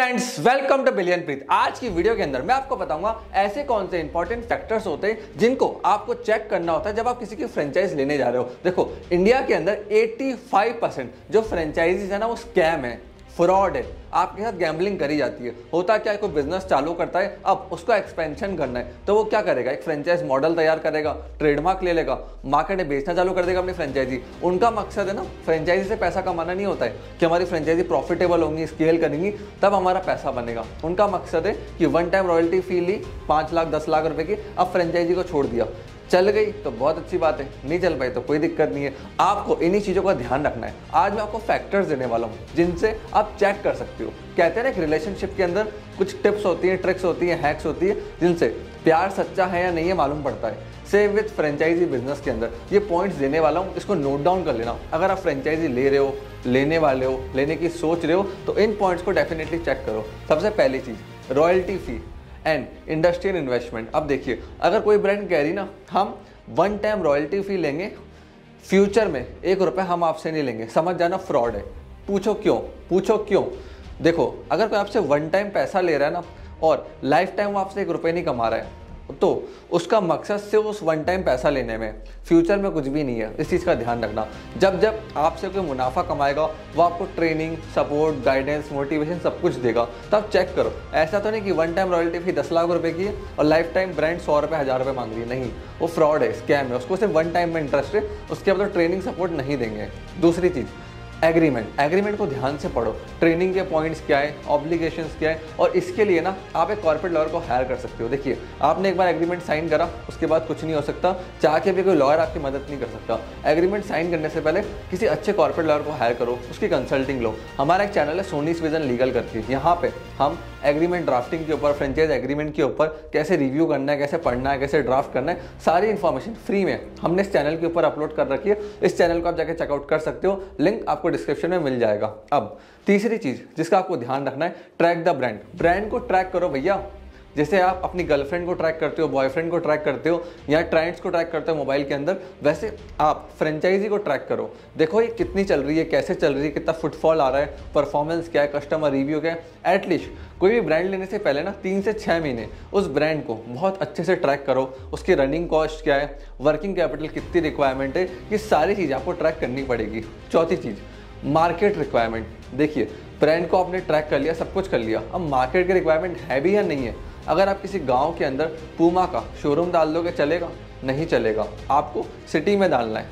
Friends welcome to billion Preet आज की video के अंदर मैं आपको बताऊँगा ऐसे कौन से इंपॉर्टेंट फैक्टर्स होते हैं जिनको आपको चेक करना होता है जब आप किसी की फ्रेंचाइज लेने जा रहे हो। देखो इंडिया के अंदर 85 परसेंट जो फ्रेंचाइजीज है ना, वो स्कैम है। फ्रॉड है, आपके साथ गैम्बलिंग करी जाती है। होता क्या है, कोई बिज़नेस चालू करता है, अब उसको एक्सपेंशन करना है तो वो क्या करेगा? एक फ्रेंचाइज मॉडल तैयार करेगा ट्रेडमार्क ले लेगा मार्केट में बेचना चालू कर देगा अपनी फ्रेंचाइजी उनका मकसद है ना फ्रेंचाइजी से पैसा कमाना नहीं होता है, कि हमारी फ्रेंचाइजी प्रॉफिटेबल होंगी स्केल करेंगी, तब हमारा पैसा बनेगा। उनका मकसद है कि वन टाइम रॉयल्टी फ़ी ली, पाँच लाख, दस लाख रुपये की, अब फ्रेंचाइजी को छोड़ दिया। चल गई तो बहुत अच्छी बात है। नहीं चल पाई तो कोई दिक्कत नहीं है। आपको इन्हीं चीज़ों का ध्यान रखना है। आज मैं आपको फैक्टर्स देने वाला हूँ, जिनसे आप चेक कर सकते हो। कहते हैं ना एक रिलेशनशिप के अंदर कुछ टिप्स होती हैं ट्रिक्स होती हैं हैक्स होती है, जिनसे प्यार सच्चा है या नहीं है मालूम पड़ता है। सेम विथ फ्रेंचाइजी बिज़नेस के अंदर। ये पॉइंट्स देने वाला हूँ, इसको नोट डाउन कर लेना। अगर आप फ्रेंचाइजी ले रहे हो, लेने वाले हो, लेने की सोच रहे हो तो इन पॉइंट्स को डेफिनेटली चेक करो। सबसे पहली चीज़ royalty fee and industrial investment अब देखिए, अगर कोई ब्रांड कह रही ना, हम वन टाइम रॉयल्टी फ़ी लेंगे फ्यूचर में एक रुपये हम आपसे नहीं लेंगे। समझ जाना फ्रॉड है। पूछो क्यों? पूछो क्यों? देखो, अगर कोई आपसे वन टाइम पैसा ले रहा है ना, और लाइफ टाइम वो आपसे एक रुपये नहीं कमा रहा है तो उसका मकसद सिर्फ़ उस वन टाइम पैसा लेने में फ्यूचर में कुछ भी नहीं है। इस चीज़ का ध्यान रखना। जब जब आपसे कोई मुनाफा कमाएगा, वो आपको ट्रेनिंग सपोर्ट गाइडेंस मोटिवेशन सब कुछ देगा, तब चेक करो। ऐसा तो नहीं कि वन टाइम रॉयल्टी फ़ी दस लाख रुपये की है और लाइफ टाइम ब्रांड सौ रुपये हज़ार रुपये मांग रही है। नहीं, वो फ्रॉड है स्कैम है। उसको सिर्फ़ वन टाइम में इंटरेस्ट है, उसके बाद तो ट्रेनिंग सपोर्ट नहीं देंगे। दूसरी चीज़ एग्रीमेंट एग्रीमेंट को ध्यान से पढ़ो। ट्रेनिंग के पॉइंट्स क्या है? ऑब्लिगेशन क्या है? और इसके लिए ना, आप एक कॉर्पोरेट लॉयर को हायर कर सकते हो। देखिए, आपने एक बार एग्रीमेंट साइन करा, उसके बाद कुछ नहीं हो सकता। चाह के भी कोई लॉयर आपकी मदद नहीं कर सकता। एग्रीमेंट साइन करने से पहले किसी अच्छे कॉर्पोरेट लॉयर को हायर करो, उसकी कंसल्टिंग लो। हमारा एक चैनल है सोनीस विजन लीगल करके। यहाँ पे हम एग्रीमेंट ड्राफ्टिंग के ऊपर फ्रेंचाइज एग्रीमेंट के ऊपर कैसे रिव्यू करना है, कैसे पढ़ना है, कैसे ड्राफ्ट करना है, सारी इन्फॉर्मेशन फ्री में हमने इस चैनल के ऊपर अपलोड कर रखी है। इस चैनल को आप जाकर चेकआउट कर सकते हो। लिंक आपको डिस्क्रिप्शन में मिल जाएगा। अब, तीसरी चीज़ जिसका आपको ध्यान रखना है ट्रैक द ब्रांड ब्रांड को ट्रैक करो भैया। जैसे आप अपनी गर्लफ्रेंड को ट्रैक करते हो बॉयफ्रेंड को ट्रैक करते हो, या ट्राइंट्स को ट्रैक करते हो मोबाइल के अंदर, वैसे आप फ्रेंचाइजी को ट्रैक करो। देखो ये कितनी चल रही है, कैसे चल रही है, कितना फुटफॉल आ रहा है परफॉर्मेंस क्या है कस्टमर रिव्यू क्या है। एटलीस्ट कोई भी ब्रांड लेने से पहले ना, तीन से छः महीने उस ब्रांड को बहुत अच्छे से ट्रैक करो। उसकी रनिंग कॉस्ट क्या है वर्किंग कैपिटल कितनी रिक्वायरमेंट है, ये सारी चीज़ आपको ट्रैक करनी पड़ेगी। चौथी चीज़ मार्केट रिक्वायरमेंट देखिए ब्रांड को आपने ट्रैक कर लिया, सब कुछ कर लिया। अब मार्केट की रिक्वायरमेंट है भी या नहीं है? अगर आप किसी गाँव के अंदर पूमा का शोरूम डाल दोगे, चलेगा? नहीं चलेगा। आपको सिटी में डालना है।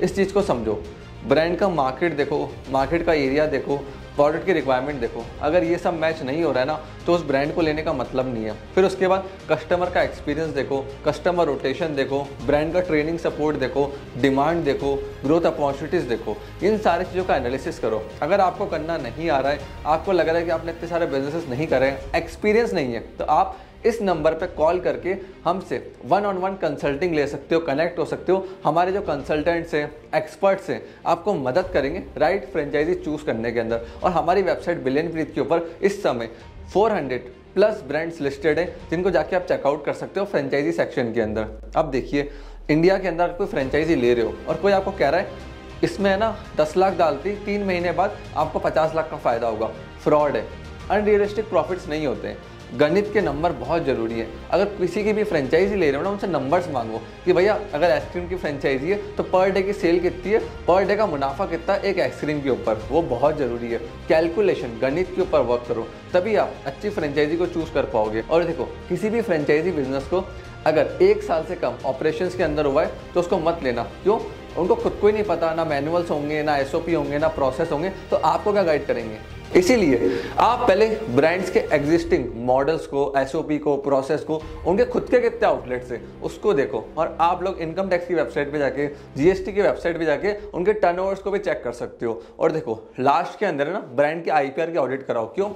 इस चीज़ को समझो। ब्रांड का मार्केट देखो मार्केट का एरिया देखो प्रोडक्ट की रिक्वायरमेंट देखो। अगर ये सब मैच नहीं हो रहा है ना तो उस ब्रांड को लेने का मतलब नहीं है। फिर उसके बाद कस्टमर का एक्सपीरियंस देखो कस्टमर रोटेशन देखो ब्रांड का ट्रेनिंग सपोर्ट देखो डिमांड देखो ग्रोथ अपॉर्चुनिटीज़ देखो। इन सारी चीज़ों का एनालिसिस करो। अगर आपको करना नहीं आ रहा है, आपको लग रहा है कि आपने इतने सारे बिजनेसेस नहीं करे एक्सपीरियंस नहीं है तो आप इस नंबर पे कॉल करके हमसे वन ऑन वन कंसल्टिंग ले सकते हो कनेक्ट हो सकते हो। हमारे जो कंसल्टेंट्स हैं एक्सपर्ट्स हैं, आपको मदद करेंगे राइट फ्रेंचाइजी चूज़ करने के अंदर। और हमारी वेबसाइट बिलियन प्रीत के ऊपर इस समय 400 प्लस ब्रांड्स लिस्टेड है, जिनको जाके आप चेकआउट कर सकते हो फ्रेंचाइजी सेक्शन के अंदर। अब देखिए इंडिया के अंदर कोई फ्रेंचाइजी ले रहे हो और कोई आपको कह रहा है, इसमें है ना, दस लाख डालती, तीन महीने बाद आपको पचास लाख का फ़ायदा होगा। फ्रॉड है। अनरियलिस्टिक प्रॉफिट्स नहीं होते हैं। गणित के नंबर बहुत ज़रूरी है। अगर किसी की भी फ्रेंचाइजी ले रहे हो ना, उनसे नंबर्स मांगो कि भैया, अगर आइसक्रीम की फ्रेंचाइजी है तो पर डे की सेल कितनी है? पर डे का मुनाफा कितना एक आइसक्रीम के ऊपर? वो बहुत ज़रूरी है। कैलकुलेशन गणित के ऊपर वर्क करो। तभी आप अच्छी फ्रेंचाइजी को चूज़ कर पाओगे। और देखो, किसी भी फ्रेंचाइजी बिज़नेस को अगर एक साल से कम ऑपरेशन के अंदर हुआ है तो उसको मत लेना। क्यों? उनको खुद को ही नहीं पता ना मैनुअल्स होंगे, ना एसओपी होंगे, ना प्रोसेस होंगे तो आपको क्या गाइड करेंगे? इसीलिए आप पहले ब्रांड्स के एग्जिस्टिंग मॉडल्स को एसओपी को प्रोसेस को, उनके खुद के कितने आउटलेट्स हैं, उसको देखो। और आप लोग इनकम टैक्स की वेबसाइट पे जाके जीएसटी की वेबसाइट पे जाके, उनके टर्नओवर्स को भी चेक कर सकते हो। और देखो लास्ट के अंदर ना ब्रांड के आईपीआर की ऑडिट कराओ। क्यों?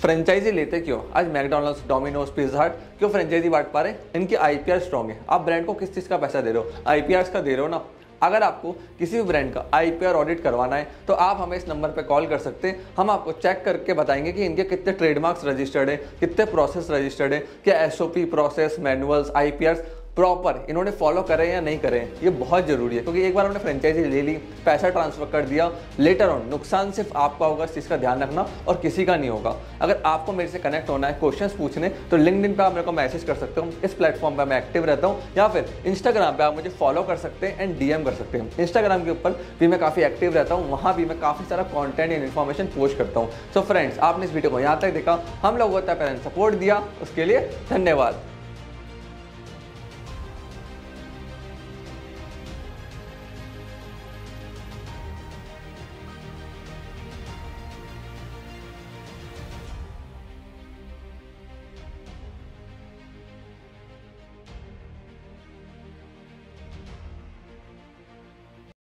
फ्रेंचाइजी लेते क्यों? आज मैकडोनल्ड्स डोमिनोज पिज्जा हट क्यों फ्रेंचाइजी बांट पा रहे हैं? इनकी आईपीआर स्ट्रॉन्ग है। आप ब्रांड को किस चीज़ का पैसा दे रहे हो? आईपीआर का दे रहे हो ना। अगर आपको किसी भी ब्रांड का आईपीआर ऑडिट करवाना है तो आप हमें इस नंबर पर कॉल कर सकते हैं। हम आपको चेक करके बताएँगे कि इनके कितने ट्रेडमार्क्स रजिस्टर्ड है, कितने प्रोसेस रजिस्टर्ड है, क्या SOP process manuals IPR proper इन्होंने फॉलो करें या नहीं करें, ये बहुत ज़रूरी है, क्योंकि एक बार उन्होंने फ्रेंचाइजी ले ली, पैसा ट्रांसफ़र कर दिया लेटर ऑन नुकसान सिर्फ़ आपका होगा, इस चीज़ का ध्यान रखना, और किसी का नहीं होगा। अगर आपको मेरे से कनेक्ट होना है क्वेश्चन पूछने तो लिंक पे आप मेरे को मैसेज कर सकते हो, इस प्लेटफॉर्म पर मैं एक्टिव रहता हूँ, या फिर इंस्टाग्राम पर आप मुझे फॉलो कर सकते हैं एंड डीएम कर सकते हैं। इंस्टाग्राम के ऊपर भी मैं काफ़ी एक्टिव रहता हूँ, वहाँ भी मैं काफ़ी सारा कॉन्टेंट एंड इन्फॉर्मेशन पोस्ट करता हूँ। सो फ्रेंड्स आपने इस वीडियो को यहाँ तक देखा, हम लोगों तक है सपोर्ट दिया, उसके लिए धन्यवाद।